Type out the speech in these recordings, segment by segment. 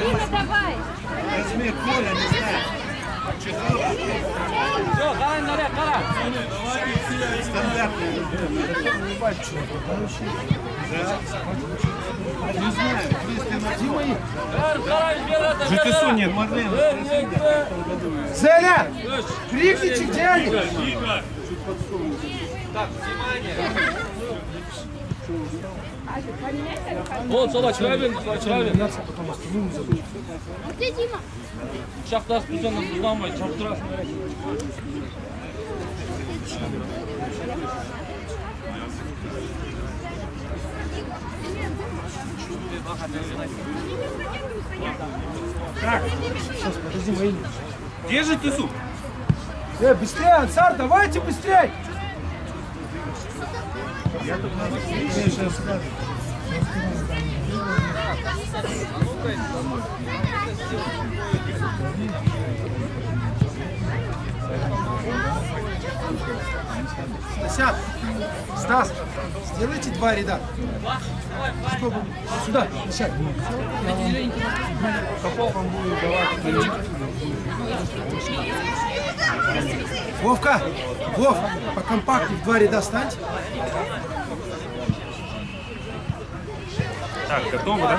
Дима, давай. Размер поля не знаю. Все, давай наряд, давай. Стандартный. Не знаю. ЖТСУ нет. Марлен. Зеля! Крикните, где они? Вот, sola çıkarabilir misin? Sola çıkarabilir misin? Где Дима? Uçaklar düzenle kullanmayın. Çarptırasın. Где же ты суп? Э, быстрее, Ансар, давайте быстрее! Стасян, Стас, сделайте два ряда. Чтобы сюда, сядь. Попов вам будет давать. Вовка, Вов, покомпактнее в два ряда станьте. Так, готово, да?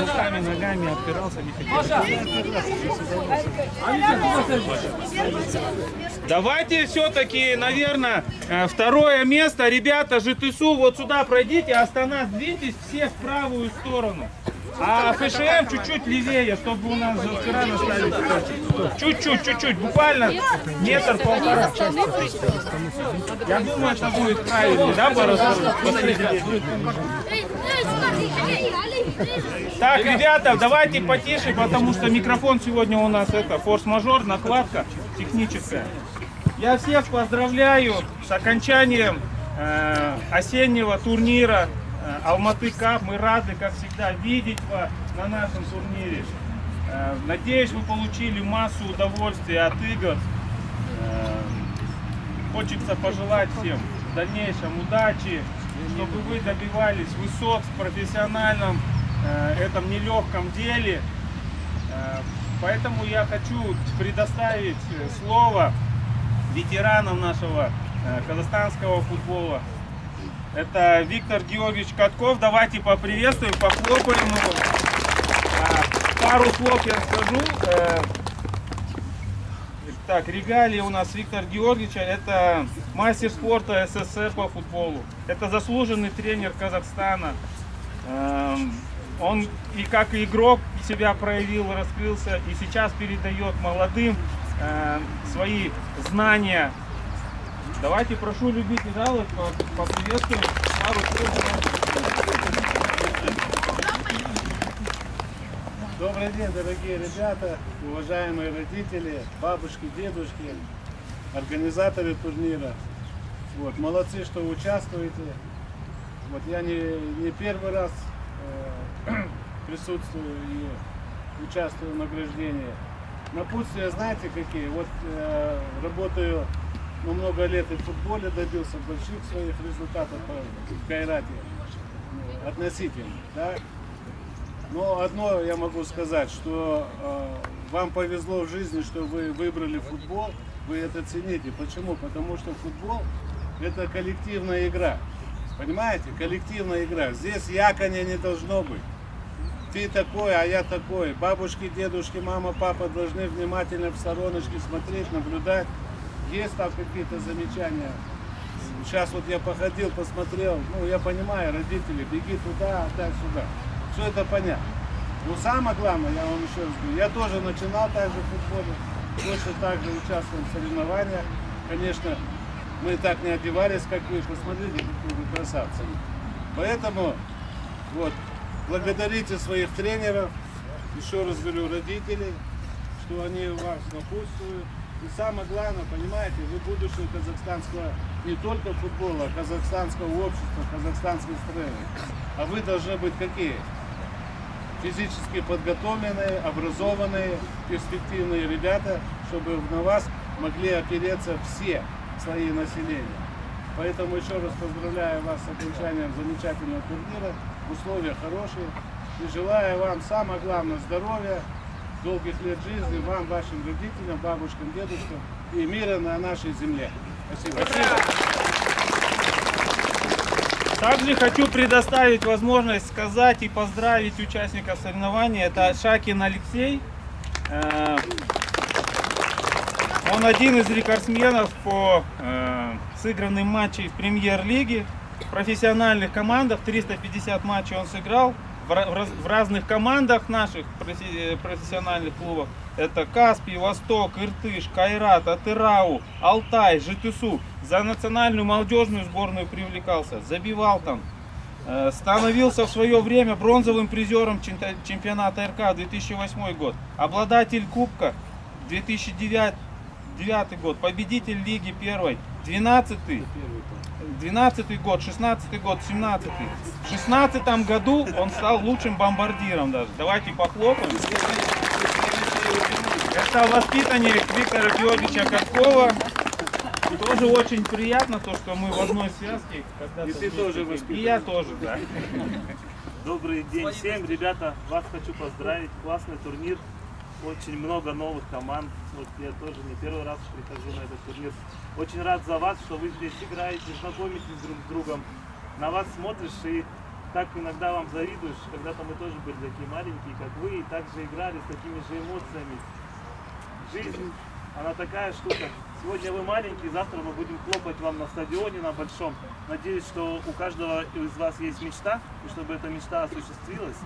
Руками, ногами опирался, не. Давайте все-таки, наверное, э, второе место. Ребята, ЖТСУ, вот сюда пройдите, Астана, сдвиньтесь все в правую сторону. А ФШМ чуть-чуть левее, чтобы у нас за экрана ставить. Чуть-чуть, чуть-чуть, буквально метр-полтора. Я думаю, это будет правильнее, да, по. Так, ребята, давайте потише, потому что микрофон сегодня у нас это форс-мажор, накладка техническая. Я всех поздравляю с окончанием э, осеннего турнира Алматы Кап. Мы рады, как всегда, видеть вас на нашем турнире. Э, надеюсь, вы получили массу удовольствия от игр. Э, Хочется пожелать всем в дальнейшем удачи, чтобы вы добивались высот в профессиональном э, этом нелегком деле. Э, Поэтому я хочу предоставить э, слово ветеранам нашего э, казахстанского футбола. Это Виктор Георгиевич Катков. Давайте поприветствуем, похлопаем его. А, Пару слов я скажу. Э, Так, регалии у нас Виктор Георгиевича. Это мастер спорта СССР по футболу. Это заслуженный тренер Казахстана. Эм, Он и как игрок себя проявил, раскрылся и сейчас передает молодым э, свои знания. Давайте, прошу любить и жаловать, по- поприветствуем слов. Добрый день, дорогие ребята, уважаемые родители, бабушки, дедушки, организаторы турнира. Вот, молодцы, что участвуете. Вот я не, не первый раз э, присутствую и участвую в награждении. Напутствия знаете какие? Вот э, работаю ну, много лет и в футболе, добился больших своих результатов в Кайрате. Относительно, да? Но одно я могу сказать, что э, вам повезло в жизни, что вы выбрали футбол, вы это цените. Почему? Потому что футбол это коллективная игра. Понимаете? Коллективная игра. Здесь яконя не должно быть. Ты такой, а я такой. Бабушки, дедушки, мама, папа должны внимательно в стороночке смотреть, наблюдать. Есть там какие-то замечания. Сейчас вот я походил, посмотрел, ну я понимаю, родители, беги туда, отдай сюда. Все это понятно. Но самое главное, я вам еще раз говорю, я тоже начинал так же в футболе, точно так же участвовал в соревнованиях. Конечно, мы так не одевались, как вы, посмотрите, какие вы красавцы. Поэтому, вот, благодарите своих тренеров, еще раз говорю, родителей, что они вас напутствуют. И самое главное, понимаете, вы будущее казахстанского не только футбола, а казахстанского общества, казахстанской страны. А вы должны быть какие? Физически подготовленные, образованные, перспективные ребята, чтобы на вас могли опереться все слои населения. Поэтому еще раз поздравляю вас с окончанием замечательного турнира. Условия хорошие. И желаю вам самое главное здоровья, долгих лет жизни, вам, вашим родителям, бабушкам, дедушкам и мира на нашей земле. Спасибо. Также хочу предоставить возможность сказать и поздравить участников соревнований. Это Шакин Алексей. Э, Он один из рекордсменов по э, сыгранным матчам в премьер-лиге. Профессиональных командах 350 матчей он сыграл. В ра- в раз- в разных командах наших э, профессиональных клубах. Это Каспий, Восток, Иртыш, Кайрат, Атырау, Алтай, ЖТСУ. За национальную молодежную сборную привлекался, забивал там. Э, Становился в свое время бронзовым призером чемпи- чемпионата РК 2008 год. Обладатель Кубка 2009 9 год. Победитель Лиги 1 12 12 год, 16 год, 17 В 16 году он стал лучшим бомбардиром даже. Давайте похлопаем. Это воспитанник Виктора Георгиевича Каткова. Тоже очень приятно, то, что мы в одной связке. И ты тоже воспитанник. И я тоже, да. Добрый день всем, ребята. Вас хочу поздравить. Классный турнир. Очень много новых команд. Вот я тоже не первый раз прихожу на этот турнир. Очень рад за вас, что вы здесь играете, знакомитесь друг с другом. На вас смотришь и так иногда вам завидуешь. Когда-то мы тоже были такие маленькие, как вы, и также играли с такими же эмоциями. Жизнь, она такая штука. Сегодня вы маленькие, завтра мы будем хлопать вам на стадионе, на большом. Надеюсь, что у каждого из вас есть мечта, и чтобы эта мечта осуществилась,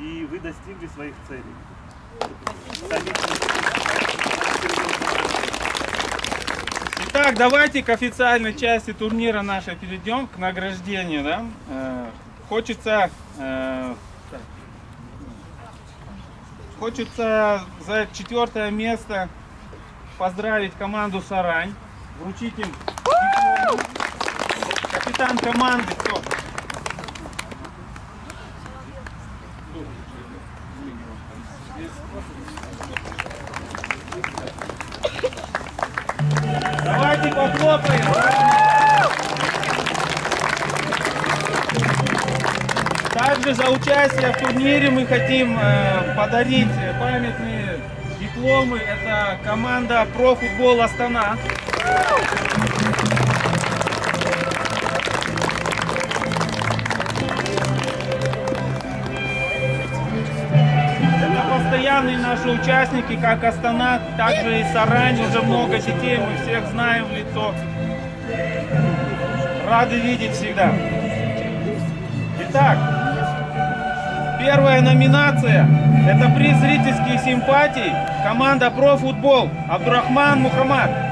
и вы достигли своих целей. Итак, давайте к официальной части турнира нашей перейдем, к награждению. Да? Э, Хочется, э, хочется за четвертое место поздравить команду Сарань, вручить им. Капитан команды, кто? Похлопаем. Также за участие в турнире мы хотим э, подарить памятные дипломы. Это команда про футбол Астана. Постоянные наши участники, как Астана, также и Сарань. Уже много детей, мы всех знаем в лицо. Рады видеть всегда. Итак, первая номинация – это приз зрительских симпатий. Команда «Про футбол» Абдурахман Мухаммад.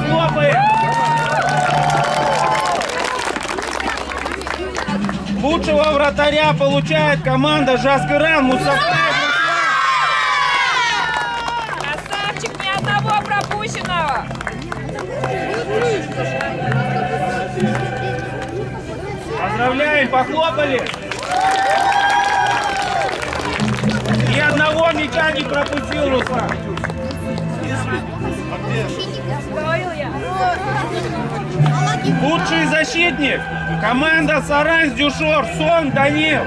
Похлопаем. Лучшего вратаря получает команда Жаскыран Мусафаев. Красавчик, ни одного пропущенного. Поздравляем, похлопали. Ни одного мяча не пропустил Руслан. Я. Лучший защитник. Команда Саранс Дюшор. Сон Данил.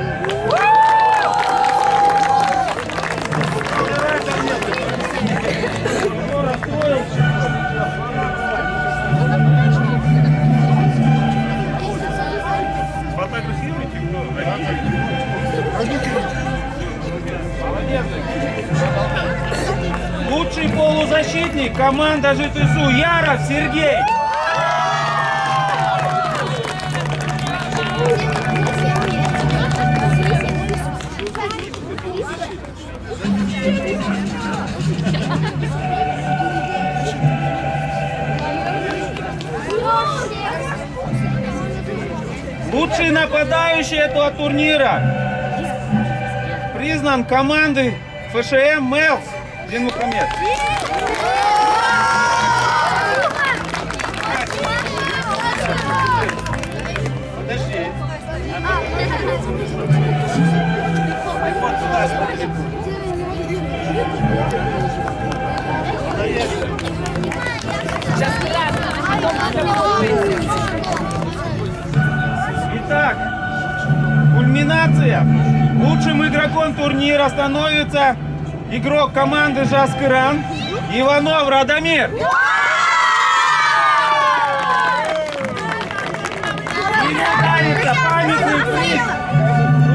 Лучший полузащитник команда ЖТСУ Яров Сергей. Лучший нападающий этого турнира признан командой ФШМ Мелс Дин Мухаммед. Подожди. Итак, кульминация. Лучшим игроком турнира становится игрок команды Жаскыран Иванов Радомир. Наградится памятный приз.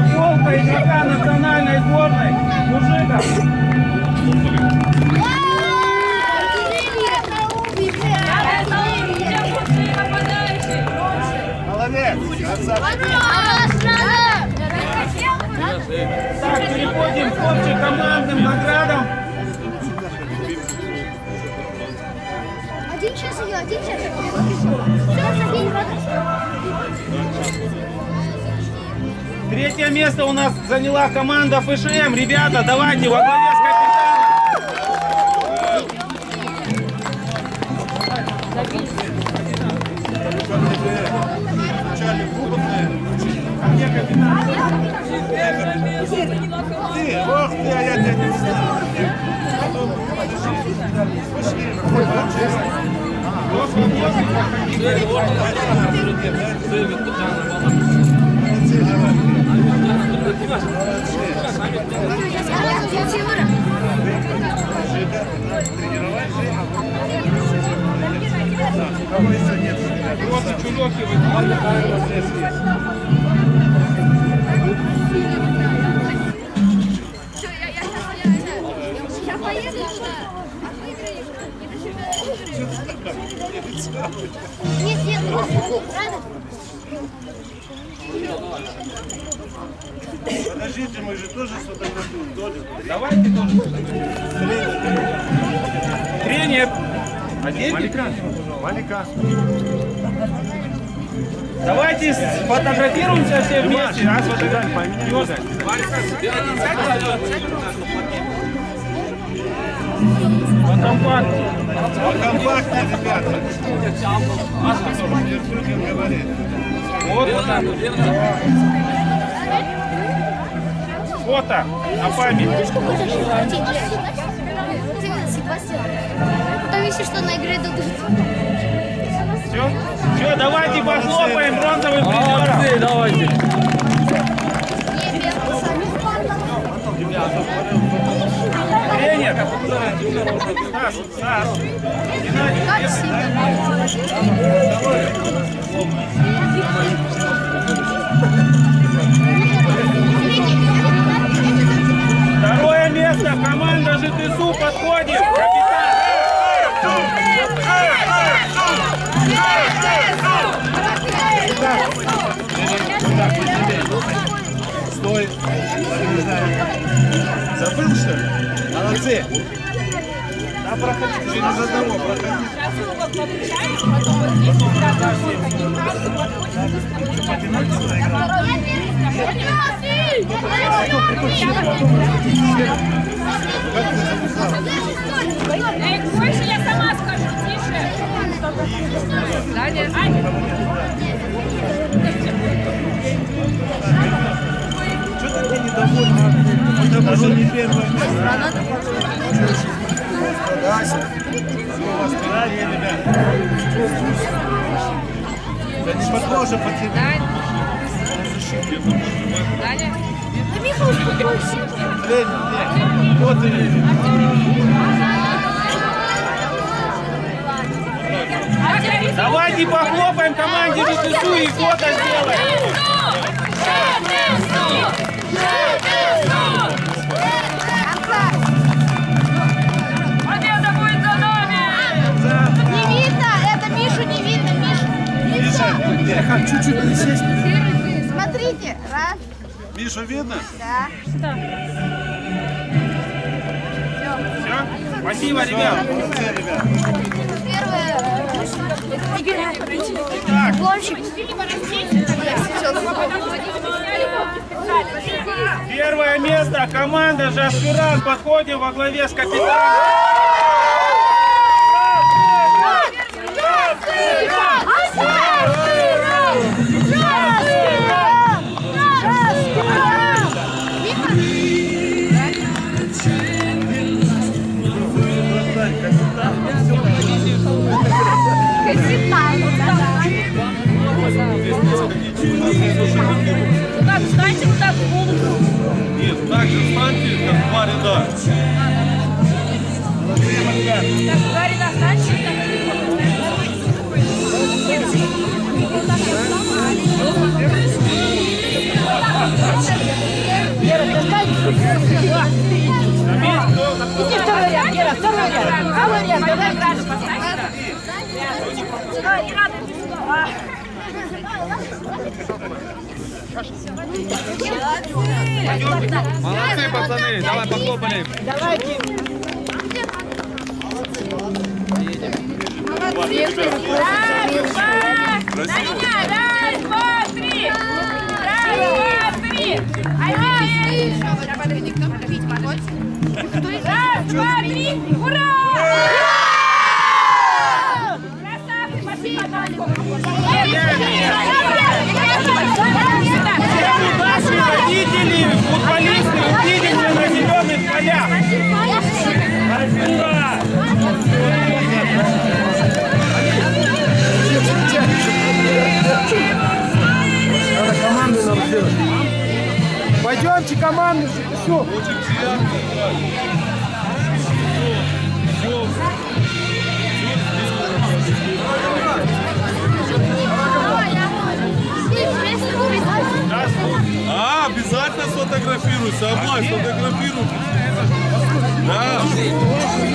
Футболка игрока национальной сборной Мужиков. Третье место у нас заняла команда ФШМ. Ребята, давайте во главе с капитаном. Ты, ох ты, а я тебя не знал. Потом, подожди, пошли, Просто чулёки вы. Тренер. Малика. Малика. Давайте сфотографируемся все вместе. А, сфотографируемся. Покомпактнее. Компактнее, ребята. Друг другим говорит. Вот, вот так. Фото на память. Потом если что на игре дадут. Все? Все, давайте похлопаем бронзовым призером. Молодцы, давайте. Тренер. Стас, Стас. Геннадий, Место. Команда ЖТСУ подходит. Капитан. Стой. Забыл, что ли? Молодцы. Проходите, через одного, проходите. Сейчас урок получаем, потом вот здесь вот продолжим такие карты, подходим, Эй, больше я сама скажу, тише. Аня. Что ты недовольна? Потому что не первое место. Ребят. Да не похоже по тебе. Даня. Тренер, нет. Вот тренер. Давайте похлопаем команде ЖТСУ и фото сделаем. Миша. Миша, Чуть-чуть присесть. Смотрите, раз, Мишу видно? да. Все? Спасибо, ребят. Молодцы, ребят. Первое. Первое место. Команда Жаскиран. Подходим во главе с капитаном. Так, встаньте вот так в полукруг. Нет, так же встаньте, как два ряда. Так, Гарина, встаньте. Гера, достань. Иди второй ряд, Гера, второй ряд. Второй ряд, давай. Да, и надо иди сюда. Молодцы, пацаны, давай похлопали. Раз, два, на меня, раз, два, три. Раз, два, три. Один. Раз, два, три. Ура! Надо команду нам сделать. Пойдемте команду, все. А, обязательно сфотографируйся, Амай, сфотографируй. Não.